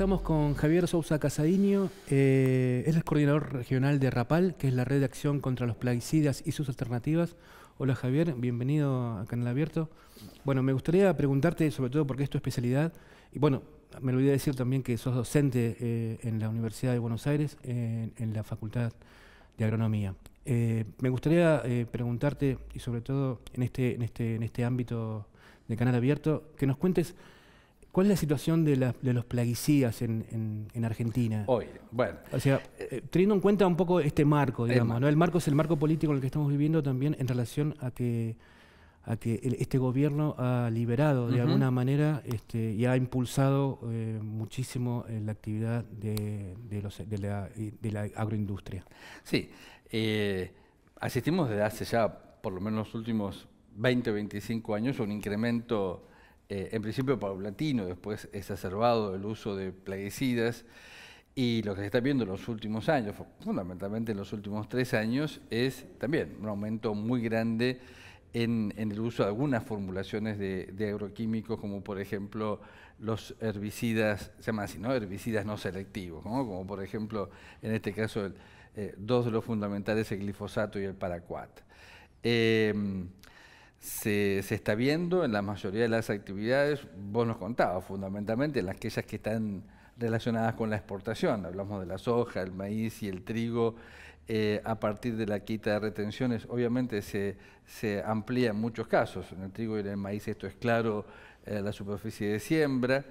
estamos con Javier Sousa Casadiño, eh, es el coordinador regional de RAPAL, que es la red de acción contra los plaguicidas y sus alternativas. Hola Javier, bienvenido a Canal Abierto. Bueno, me gustaría preguntarte, sobre todo porque es tu especialidad, y bueno, me olvidé decir también que sos docente eh, en la Universidad de Buenos Aires, en la Facultad de Agronomía. Eh, me gustaría preguntarte, y sobre todo en este, en, este, en este ámbito de Canal Abierto, que nos cuentes ¿Cuál es la situación de, los plaguicidas en, Argentina? Hoy, bueno. O sea, eh, teniendo en cuenta un poco este marco, digamos, ¿no? El marco es el marco político en el que estamos viviendo también en relación a que a que este gobierno ha liberado de alguna manera este, y ha impulsado eh, muchísimo eh, la actividad de, la, agroindustria. Sí, asistimos desde hace ya por lo menos los últimos 20, 25 años a un incremento eh, en principio paulatino, después exacerbado el uso de plaguicidas. Y lo que se está viendo en los últimos años, fundamentalmente en los últimos tres años, es también un aumento muy grande en, el uso de algunas formulaciones de, agroquímicos, como por ejemplo los herbicidas, se llaman así, ¿no? Herbicidas no selectivos, como por ejemplo, en este caso, eh, dos de los fundamentales, el glifosato y el paraquat. Eh, se, está viendo en la mayoría de las actividades, vos nos contabas, fundamentalmente en aquellas que están relacionadas con la exportación, hablamos de la soja, el maíz y el trigo, eh, a partir de la quita de retenciones, obviamente se, amplía en muchos casos, en el trigo y en el maíz esto es claro, eh, la superficie de siembra,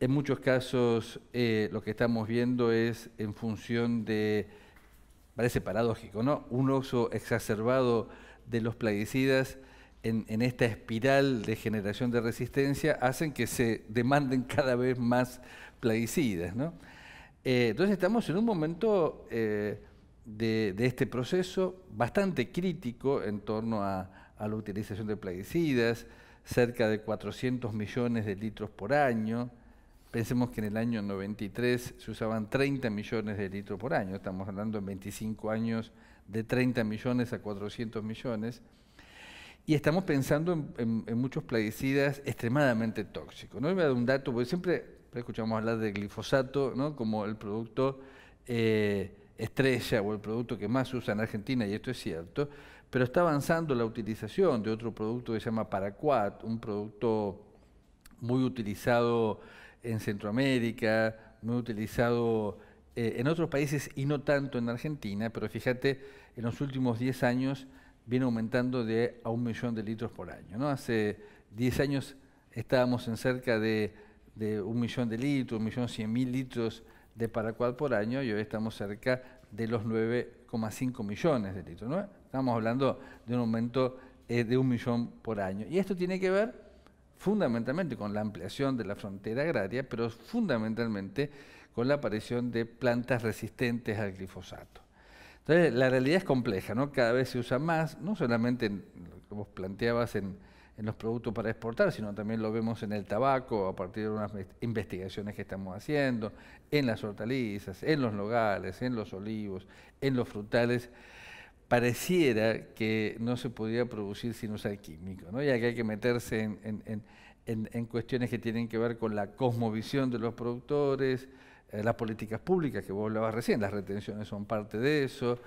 en muchos casos eh, lo que estamos viendo es en función de, parece paradójico, ¿no? Un uso exacerbado de los plaguicidas en, esta espiral de generación de resistencia hacen que se demanden cada vez más plaguicidas. Eh, entonces estamos en un momento eh, de, este proceso bastante crítico en torno a, la utilización de plaguicidas, cerca de 400 millones de litros por año. Pensemos que en el año 93 se usaban 30 millones de litros por año, estamos hablando en 25 años de 30 millones a 400 millones y estamos pensando en, muchos plaguicidas extremadamente tóxicos. ¿no? voy a dar un dato, porque siempre escuchamos hablar de glifosato ¿no? como el producto eh, estrella o el producto que más se usa en Argentina, y esto es cierto, pero está avanzando la utilización de otro producto que se llama Paraquat, un producto muy utilizado en Centroamérica, muy utilizado eh, en otros países y no tanto en Argentina, pero fíjate, en los últimos 10 años viene aumentando de a un millón de litros por año. Hace 10 años estábamos en cerca de, un millón de litros, un millón cien mil litros de paracual por año y hoy estamos cerca de los 9,5 millones de litros. Estamos hablando de un aumento eh, de un millón por año. Y esto tiene que ver fundamentalmente con la ampliación de la frontera agraria, pero fundamentalmente con la aparición de plantas resistentes al glifosato. Entonces, la realidad es compleja, ¿no? Cada vez se usa más, no solamente en, planteabas en, los productos para exportar, sino también lo vemos en el tabaco a partir de unas investigaciones que estamos haciendo, en las hortalizas, en los nogales, en los olivos, en los frutales. Pareciera que no se podría producir sin usar químicos, ¿no? ya que hay que meterse en, en cuestiones que tienen que ver con la cosmovisión de los productores, las políticas públicas que vos hablabas recién, las retenciones son parte de eso,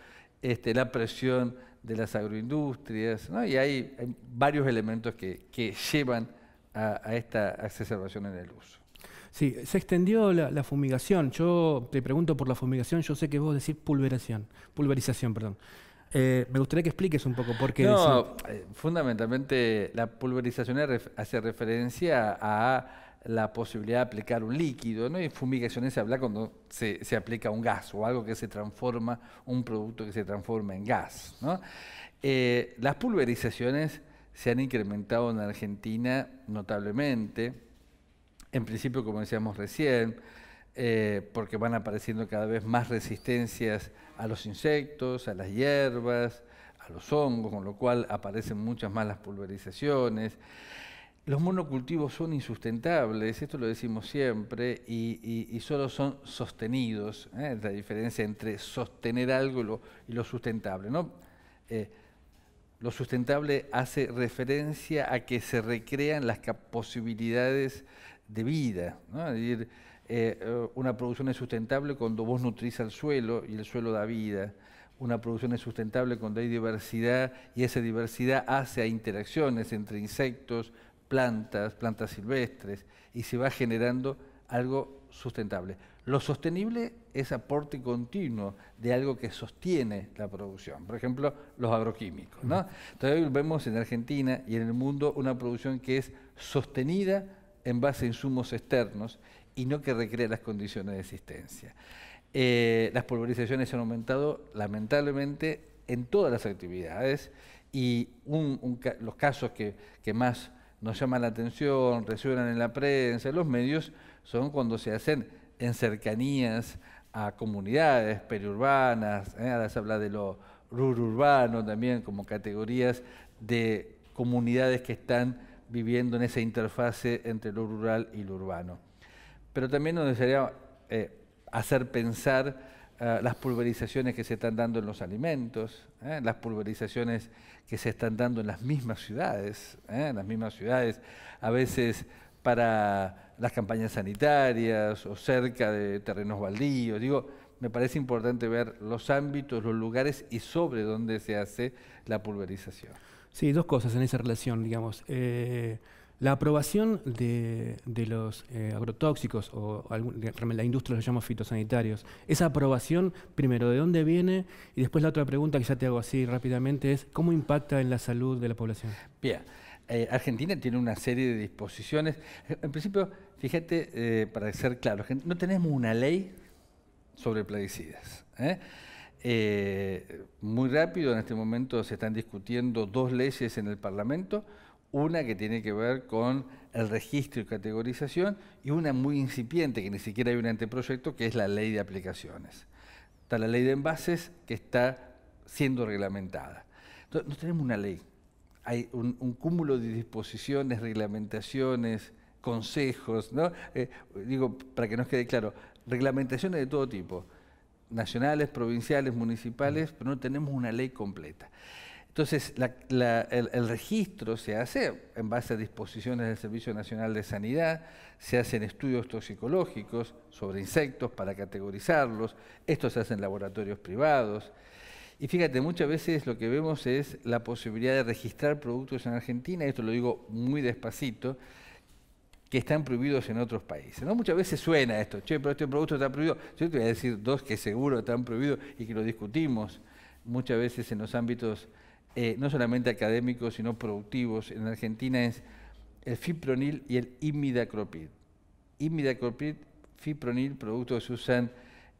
este, la presión de las agroindustrias, y hay, varios elementos que, llevan a, esta exacerbación en el uso. Sí, se extendió la, fumigación. Yo te pregunto por la fumigación, yo sé que vos decís pulveración, pulverización, perdón. Eh, me gustaría que expliques un poco por qué. No, eh, fundamentalmente la pulverización hace referencia a la posibilidad de aplicar un líquido, ¿no? Y fumigaciones se habla cuando se, aplica un gas o algo que se transforma, un producto que se transforma en gas, eh, las pulverizaciones se han incrementado en Argentina notablemente, en principio, como decíamos recién, eh, porque van apareciendo cada vez más resistencias a los insectos, a las hierbas, a los hongos, con lo cual aparecen muchas más las pulverizaciones. Los monocultivos son insustentables, esto lo decimos siempre, y, solo son sostenidos. ¿eh? La diferencia entre sostener algo y lo, sustentable. ¿no? Eh, lo sustentable hace referencia a que se recrean las posibilidades de vida. ¿no? Es decir, Eh, una producción es sustentable cuando vos nutrís al suelo y el suelo da vida. Una producción es sustentable cuando hay diversidad y esa diversidad hace interacciones entre insectos, plantas, plantas silvestres y se va generando algo sustentable. Lo sostenible es aporte continuo de algo que sostiene la producción, por ejemplo, los agroquímicos. ¿no? Entonces vemos en Argentina y en el mundo una producción que es sostenida en base a insumos externos y no que recrea las condiciones de existencia. Eh, las pulverizaciones han aumentado lamentablemente en todas las actividades y los casos que más nos llaman la atención, resuenan en la prensa, en los medios, son cuando se hacen en cercanías a comunidades periurbanas, ¿eh? ahora se habla de lo urbano también como categorías de comunidades que están viviendo en esa interfase entre lo rural y lo urbano. Pero también nos desearía eh, hacer pensar eh, las pulverizaciones que se están dando en los alimentos, las pulverizaciones que se están dando en las mismas ciudades, en las mismas ciudades, a veces para las campañas sanitarias o cerca de terrenos baldíos. Digo, me parece importante ver los ámbitos, los lugares y sobre dónde se hace la pulverización. Sí, dos cosas en esa relación, digamos. Eh, la aprobación de, los eh, agrotóxicos, o la industria los llama fitosanitarios, esa aprobación, primero, ¿de dónde viene? Y después la otra pregunta que ya te hago así rápidamente es, ¿cómo impacta en la salud de la población? Bien. Eh, Argentina tiene una serie de disposiciones. En principio, fíjate, eh, para ser claro, no tenemos una ley sobre plaguicidas. ¿eh? muy rápido, en este momento se están discutiendo dos leyes en el Parlamento, una que tiene que ver con el registro y categorización y una muy incipiente, que ni siquiera hay un anteproyecto, que es la ley de aplicaciones. Está la ley de envases que está siendo reglamentada. Entonces, no tenemos una ley hay un, cúmulo de disposiciones, reglamentaciones, consejos, ¿no? Eh, digo, para que nos quede claro, reglamentaciones de todo tipo, nacionales, provinciales, municipales, pero no tenemos una ley completa. Entonces, el, registro se hace en base a disposiciones del Servicio Nacional de Sanidad, se hacen estudios toxicológicos sobre insectos para categorizarlos, esto se hace en laboratorios privados, y fíjate, muchas veces lo que vemos es la posibilidad de registrar productos en Argentina, esto lo digo muy despacito, que están prohibidos en otros países. ¿no? Muchas veces suena esto, che, pero este producto está prohibido. Yo te voy a decir dos que seguro están prohibidos y que lo discutimos muchas veces en los ámbitos eh, no solamente académicos, sino productivos. En Argentina es el fipronil y el imidacloprid. Imidacloprid, fipronil, productos que se usan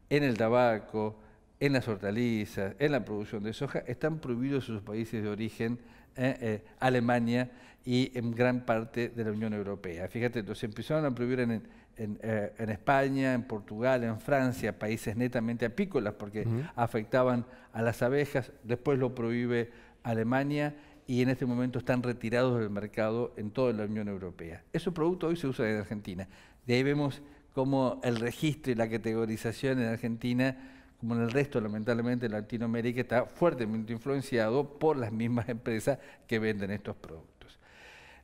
en el tabaco, en las hortalizas, en la producción de soja, están prohibidos en sus países de origen, eh, eh, Alemania y en gran parte de la Unión Europea. Fíjate, entonces empezaron a prohibir en, eh, España, en Portugal, en Francia, países netamente apícolas porque afectaban a las abejas, después lo prohíbe Alemania y en este momento están retirados del mercado en toda la Unión Europea. Esos productos hoy se usan en Argentina. De ahí vemos cómo el registro y la categorización en Argentina como en el resto, lamentablemente, de Latinoamérica está fuertemente influenciado por las mismas empresas que venden estos productos.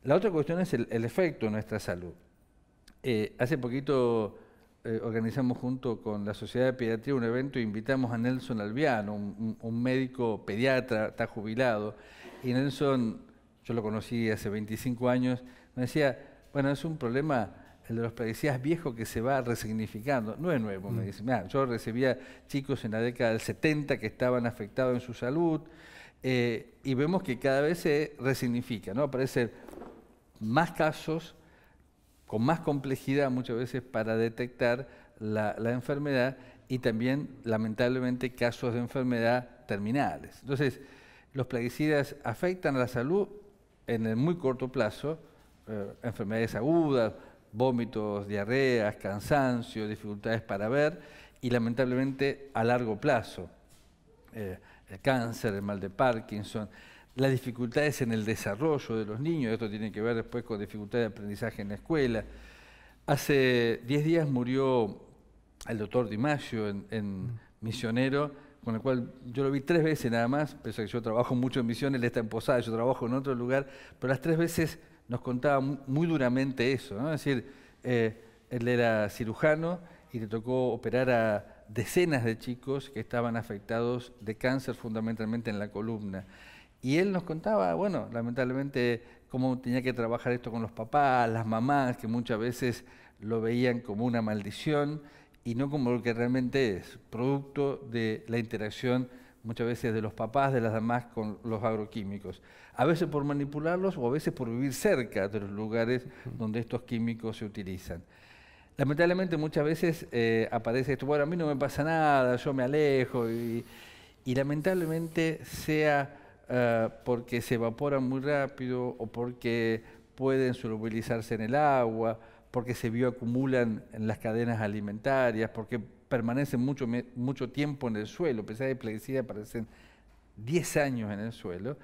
La otra cuestión es el, efecto en nuestra salud. Eh, hace poquito eh, organizamos junto con la Sociedad de Pediatría un evento e invitamos a Nelson Albiano, un, un médico pediatra, está jubilado, y Nelson, yo lo conocí hace 25 años, me decía, bueno, es un problema el de los plaguicidas viejo que se va resignificando. No es nuevo, me mm. dice. yo recibía chicos en la década del 70 que estaban afectados en su salud eh, y vemos que cada vez se resignifica, ¿no? Aparecen más casos con más complejidad muchas veces para detectar la, enfermedad y también, lamentablemente, casos de enfermedad terminales. Entonces, los plaguicidas afectan a la salud en el muy corto plazo, eh, enfermedades agudas, vómitos, diarreas, cansancio, dificultades para ver y lamentablemente a largo plazo, eh, el cáncer, el mal de Parkinson, las dificultades en el desarrollo de los niños, esto tiene que ver después con dificultades de aprendizaje en la escuela. Hace 10 días murió el doctor Di Maggio en, mm. Misionero, con el cual yo lo vi tres veces nada más, pese a que yo trabajo mucho en Misiones, él está en Posada, yo trabajo en otro lugar, pero las tres veces nos contaba muy duramente eso, es decir, eh, él era cirujano y le tocó operar a decenas de chicos que estaban afectados de cáncer fundamentalmente en la columna. Y él nos contaba, bueno, lamentablemente, cómo tenía que trabajar esto con los papás, las mamás, que muchas veces lo veían como una maldición y no como lo que realmente es, producto de la interacción muchas veces de los papás, de las mamás con los agroquímicos. A veces por manipularlos o a veces por vivir cerca de los lugares donde estos químicos se utilizan. Lamentablemente muchas veces eh, aparece esto, bueno, a mí no me pasa nada, yo me alejo y, lamentablemente sea eh, porque se evaporan muy rápido o porque pueden solubilizarse en el agua, porque se bioacumulan en las cadenas alimentarias, porque permanecen mucho, mucho tiempo en el suelo, pesar de plaguicidas aparecen 10 años en el suelo,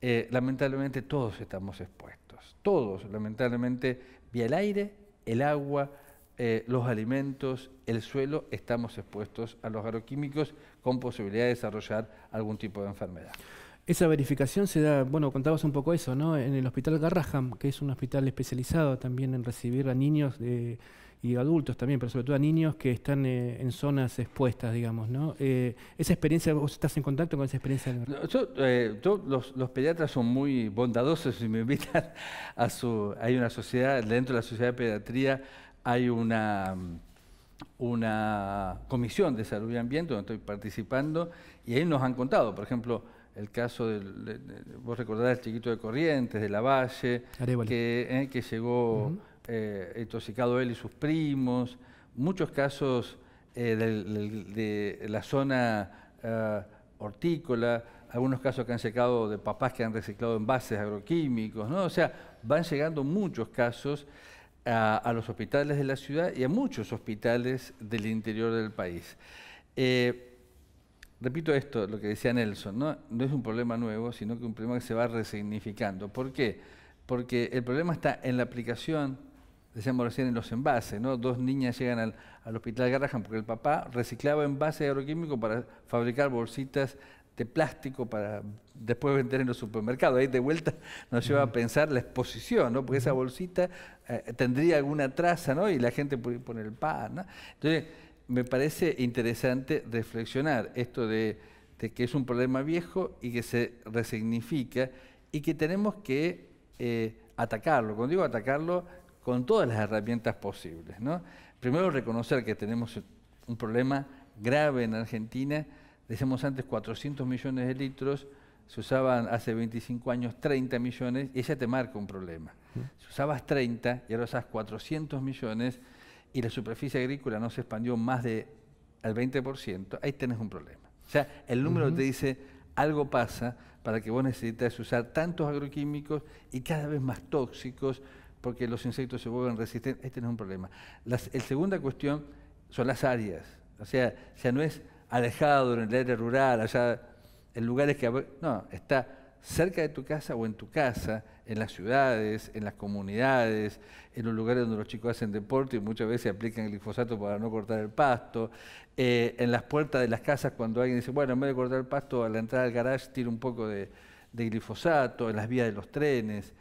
eh, lamentablemente todos estamos expuestos, todos, lamentablemente, vía el aire, el agua, eh, los alimentos, el suelo, estamos expuestos a los agroquímicos con posibilidad de desarrollar algún tipo de enfermedad. Esa verificación se da, bueno, contabas un poco eso, ¿no? En el Hospital Garraham, que es un hospital especializado también en recibir a niños y adultos también, pero sobre todo a niños que están eh, en zonas expuestas, digamos, ¿no? Eh, esa experiencia, ¿vos estás en contacto con esa experiencia? yo, eh, los, pediatras son muy bondadosos y me invitan a su... Hay una sociedad, dentro de la sociedad de pediatría hay una una comisión de salud y ambiente donde estoy participando y ahí nos han contado, por ejemplo, el caso del, vos recordarás el chiquito de Corrientes, de la Valle, que, eh, que, llegó eh, intoxicado él y sus primos, muchos casos eh, de la zona hortícola, algunos casos que han secado de papás que han reciclado envases agroquímicos, ¿no? O sea, van llegando muchos casos a, los hospitales de la ciudad y a muchos hospitales del interior del país repito esto, lo que decía Nelson, ¿no? no es un problema nuevo, sino que un problema que se va resignificando. ¿Por qué? Porque el problema está en la aplicación, decíamos recién, en los envases. ¿no? Dos niñas llegan al, al hospital Garrahan porque el papá reciclaba envases agroquímicos para fabricar bolsitas de plástico para después vender en los supermercados. Ahí de vuelta nos lleva a pensar la exposición, ¿no? porque esa bolsita eh, tendría alguna traza ¿no? y la gente puede poner el pan. ¿no? Entonces, me parece interesante reflexionar esto de, que es un problema viejo y que se resignifica y que tenemos que eh, atacarlo. Cuando digo atacarlo, con todas las herramientas posibles. ¿no? Primero, reconocer que tenemos un problema grave en Argentina. Decíamos antes 400 millones de litros, se usaban hace 25 años 30 millones, y ella te marca un problema. Si usabas 30 y ahora usas 400 millones, y la superficie agrícola no se expandió más del 20%, ahí tenés un problema. O sea, el número te dice, algo pasa para que vos necesites usar tantos agroquímicos y cada vez más tóxicos porque los insectos se vuelven resistentes, ahí tenés un problema. La segunda cuestión son las áreas, o sea, ya no es alejado en el área rural, allá en lugares que... No, está cerca de tu casa o en tu casa, en las ciudades, en las comunidades, en los lugares donde los chicos hacen deporte y muchas veces aplican el glifosato para no cortar el pasto, eh, en las puertas de las casas cuando alguien dice, bueno, en vez de cortar el pasto, a la entrada del garage tira un poco de, glifosato, en las vías de los trenes,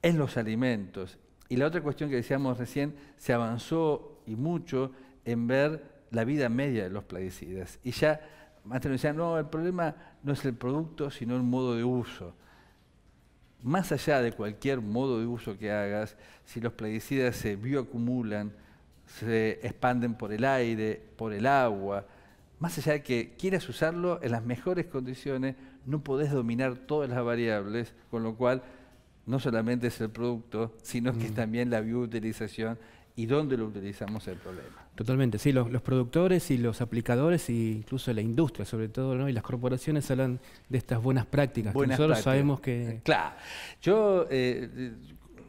en los alimentos. Y la otra cuestión que decíamos recién, se avanzó y mucho en ver la vida media de los plaguicidas. Y ya antes nos decían, no, el problema no es el producto, sino el modo de uso. Más allá de cualquier modo de uso que hagas, si los plaguicidas se bioacumulan, se expanden por el aire, por el agua, más allá de que quieras usarlo en las mejores condiciones, no podés dominar todas las variables, con lo cual no solamente es el producto, sino que mm. también la bioutilización y dónde lo utilizamos el problema. Totalmente, sí, los, productores y los aplicadores e incluso la industria sobre todo, ¿no? y las corporaciones hablan de estas buenas prácticas, nosotros sabemos que... Claro, yo eh,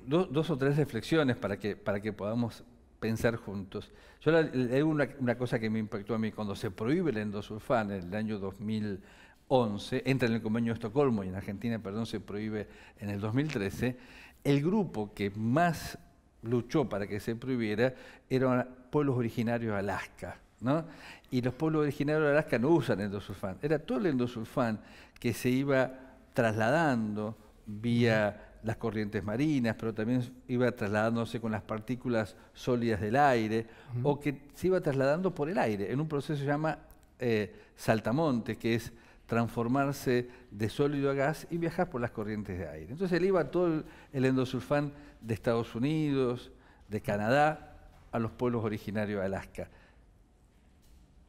dos o tres reflexiones para que, para que podamos pensar juntos. Yo le una, una cosa que me impactó a mí, cuando se prohíbe el endosulfán en el año 2011, entra en el convenio de Estocolmo y en Argentina, perdón, se prohíbe en el 2013, el grupo que más luchó para que se prohibiera eran pueblos originarios de Alaska. ¿no? Y los pueblos originarios de Alaska no usan endosulfán. Era todo el endosulfán que se iba trasladando vía las corrientes marinas, pero también iba trasladándose con las partículas sólidas del aire, o que se iba trasladando por el aire, en un proceso que se llama eh, saltamonte, que es transformarse de sólido a gas y viajar por las corrientes de aire. Entonces él iba todo el endosulfán de Estados Unidos, de Canadá, a los pueblos originarios de Alaska.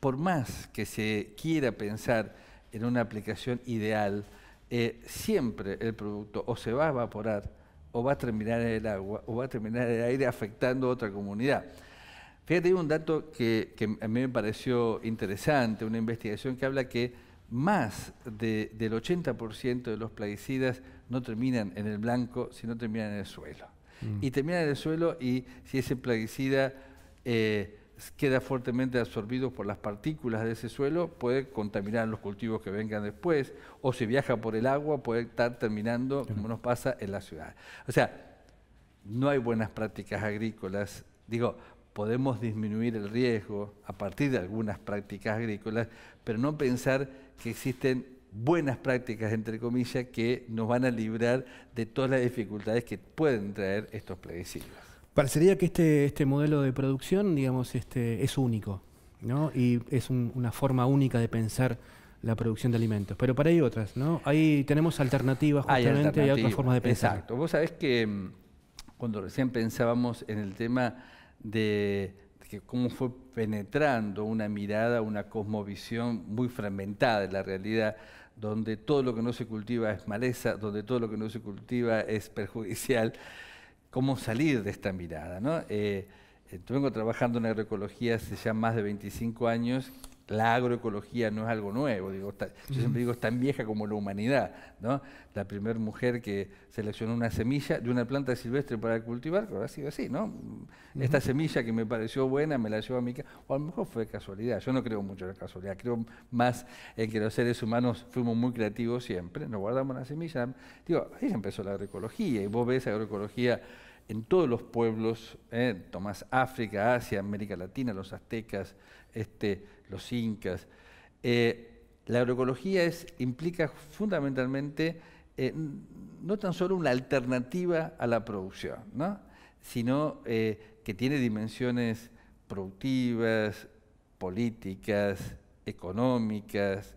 Por más que se quiera pensar en una aplicación ideal, eh, siempre el producto o se va a evaporar o va a terminar en el agua o va a terminar en el aire afectando a otra comunidad. Fíjate, hay un dato que, a mí me pareció interesante, una investigación que habla que más del 80% de los plaguicidas no terminan en el blanco, sino terminan en el suelo. Mm. Y terminan en el suelo y si ese plaguicida eh, queda fuertemente absorbido por las partículas de ese suelo, puede contaminar los cultivos que vengan después, o si viaja por el agua, puede estar terminando, como nos pasa en la ciudad. O sea, no hay buenas prácticas agrícolas. Digo, podemos disminuir el riesgo a partir de algunas prácticas agrícolas, pero no pensar que existen buenas prácticas, entre comillas, que nos van a librar de todas las dificultades que pueden traer estos plaguicidas. Parecería que este, este modelo de producción, digamos, este, es único, ¿no? Y es una forma única de pensar la producción de alimentos. Pero para ahí otras, ¿no? Ahí tenemos alternativas justamente hay, otras formas de pensar. Exacto. Vos sabés que mm, cuando recién pensábamos en el tema de, cómo fue penetrando una mirada, una cosmovisión muy fragmentada de la realidad, donde todo lo que no se cultiva es maleza, donde todo lo que no se cultiva es perjudicial cómo salir de esta mirada. ¿no? Eh, eh vengo trabajando en agroecología hace ya más de 25 años. La agroecología no es algo nuevo, digo, yo siempre digo, es tan vieja como la humanidad. ¿no? La primera mujer que seleccionó una semilla de una planta silvestre para cultivar, ha sido así. ¿no? Esta semilla que me pareció buena me la llevó a mi casa, o a lo mejor fue casualidad. Yo no creo mucho en la casualidad, creo más en que los seres humanos fuimos muy creativos siempre, nos guardamos la semilla. Digo, ahí empezó la agroecología, y vos ves agroecología en todos los pueblos, eh, Tomás África, Asia, América Latina, los aztecas, este, los incas. Eh, la agroecología implica fundamentalmente eh, no tan solo una alternativa a la producción, sino que tiene dimensiones productivas, políticas, económicas,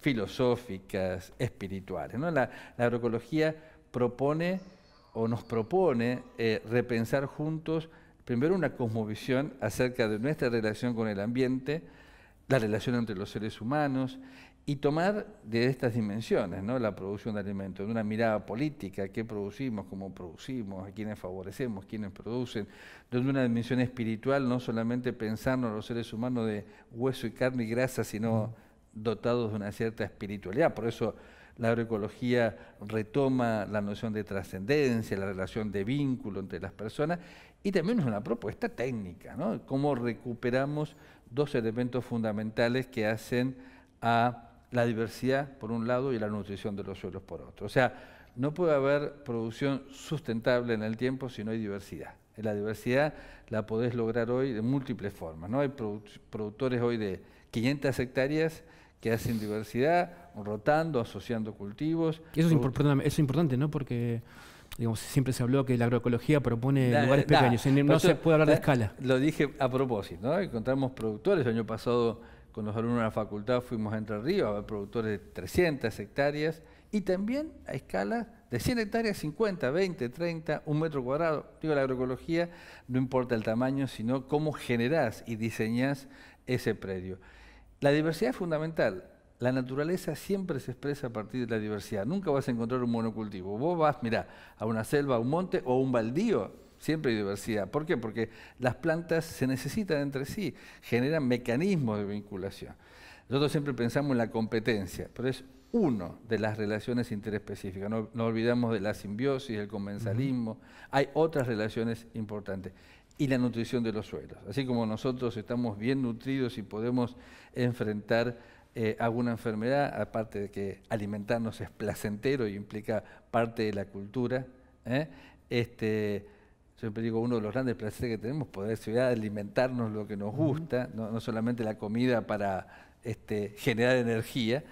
filosóficas, espirituales. la agroecología propone o nos propone eh, repensar juntos, primero una cosmovisión acerca de nuestra relación con el ambiente, la relación entre los seres humanos, y tomar de estas dimensiones, ¿no? la producción de alimentos, de una mirada política, qué producimos, cómo producimos, a quiénes favorecemos, quiénes producen, de una dimensión espiritual, no solamente pensarnos los seres humanos de hueso y carne y grasa, sino dotados de una cierta espiritualidad. Por eso la agroecología retoma la noción de trascendencia, la relación de vínculo entre las personas y también es una propuesta técnica, ¿no? Cómo recuperamos dos elementos fundamentales que hacen a la diversidad por un lado y la nutrición de los suelos por otro. O sea, no puede haber producción sustentable en el tiempo si no hay diversidad. La diversidad la podés lograr hoy de múltiples formas. ¿no? Hay productores hoy de 500 hectáreas que hacen diversidad, rotando, asociando cultivos. eso es, importante, ¿no? Porque digamos, siempre se habló que la agroecología propone lugares pequeños, no se puede hablar de escala. Lo dije a propósito, ¿no? Encontramos productores, el año pasado con los alumnos de la facultad fuimos a Entre Ríos a ver productores de 300 hectáreas y también a escala de 100 hectáreas, 50, 20, 30, un metro cuadrado. Digo, la agroecología no importa el tamaño, sino cómo generás y diseñás ese predio. La diversidad es fundamental. La naturaleza siempre se expresa a partir de la diversidad. Nunca vas a encontrar un monocultivo. Vos vas, mira, a una selva, a un monte o a un baldío, siempre hay diversidad. ¿Por qué? Porque las plantas se necesitan entre sí, generan mecanismos de vinculación. Nosotros siempre pensamos en la competencia, pero es uno de las relaciones interespecíficas. No, no olvidamos de la simbiosis, el comensalismo. Hay otras relaciones importantes y la nutrición de los suelos. Así como nosotros estamos bien nutridos y podemos enfrentar eh, alguna enfermedad, aparte de que alimentarnos es placentero y implica parte de la cultura, ¿eh? este, siempre digo, uno de los grandes placeres que tenemos es poder alimentarnos lo que nos gusta, no, solamente la comida para este, generar energía,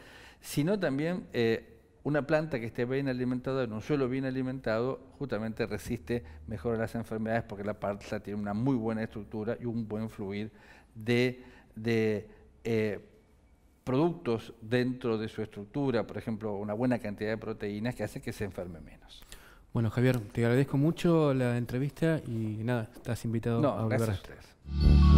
sino también eh, una planta que esté bien alimentada en un suelo bien alimentado justamente resiste mejor a las enfermedades porque la planta tiene una muy buena estructura y un buen fluir de, eh, productos dentro de su estructura, por ejemplo, una buena cantidad de proteínas que hace que se enferme menos. Bueno, Javier, te agradezco mucho la entrevista y nada, estás invitado a volver. Gracias a ustedes.